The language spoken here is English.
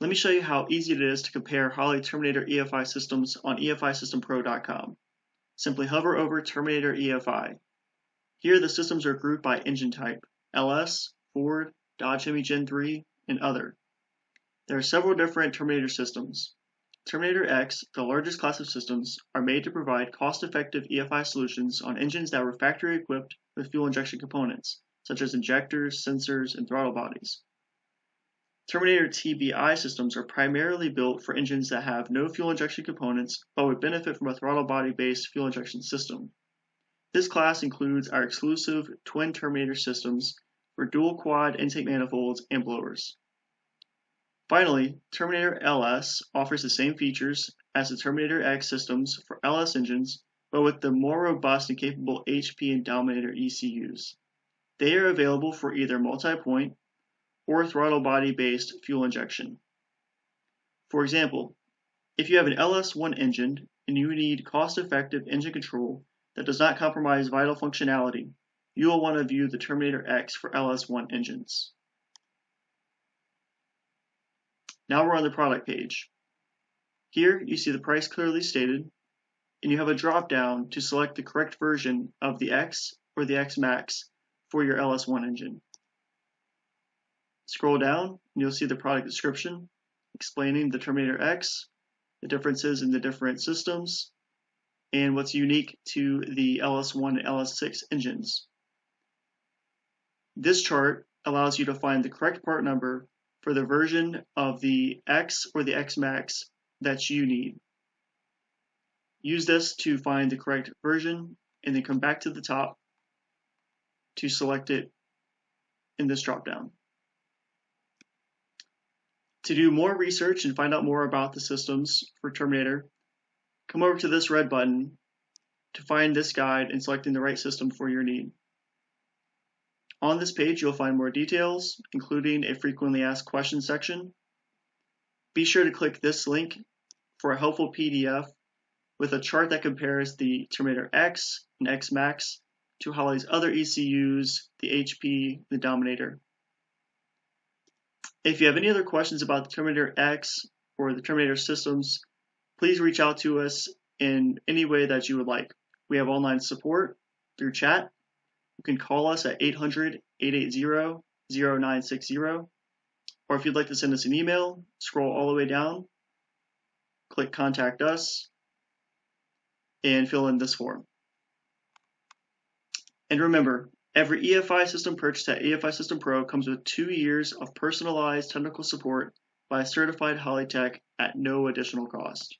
Let me show you how easy it is to compare Holley Terminator EFI systems on EFISystemPro.com. Simply hover over Terminator EFI. Here the systems are grouped by engine type, LS, Ford, Dodge Hemi Gen 3, and other. There are several different Terminator systems. Terminator X, the largest class of systems, are made to provide cost-effective EFI solutions on engines that were factory equipped with fuel injection components, such as injectors, sensors, and throttle bodies. Terminator TBI systems are primarily built for engines that have no fuel injection components but would benefit from a throttle body based fuel injection system. This class includes our exclusive twin Terminator systems for dual quad intake manifolds and blowers. Finally, Terminator LS offers the same features as the Terminator X systems for LS engines, but with the more robust and capable HP and Dominator ECUs. They are available for either multi-point or throttle body based fuel injection. For example, if you have an LS1 engine and you need cost effective engine control that does not compromise vital functionality, you will want to view the Terminator X for LS1 engines. Now we're on the product page. Here you see the price clearly stated, and you have a drop down to select the correct version of the X or the X Max for your LS1 engine. Scroll down and you'll see the product description explaining the Terminator X, the differences in the different systems, and what's unique to the LS1 and LS6 engines. This chart allows you to find the correct part number for the version of the X or the X Max that you need. Use this to find the correct version and then come back to the top to select it in this dropdown. To do more research and find out more about the systems for Terminator, come over to this red button to find this guide and selecting the right system for your need. On this page, you'll find more details, including a frequently asked questions section. Be sure to click this link for a helpful PDF with a chart that compares the Terminator X and X Max to Holley's other ECUs, the HP, the Dominator. If you have any other questions about the Terminator X or the Terminator systems, please reach out to us in any way that you would like. We have online support through chat. You can call us at 800 880 0960. Or if you'd like to send us an email, scroll all the way down, click Contact Us, and fill in this form. And remember, Every EFI system purchased at EFI System Pro comes with two years of personalized technical support by a certified Holley Tech at no additional cost.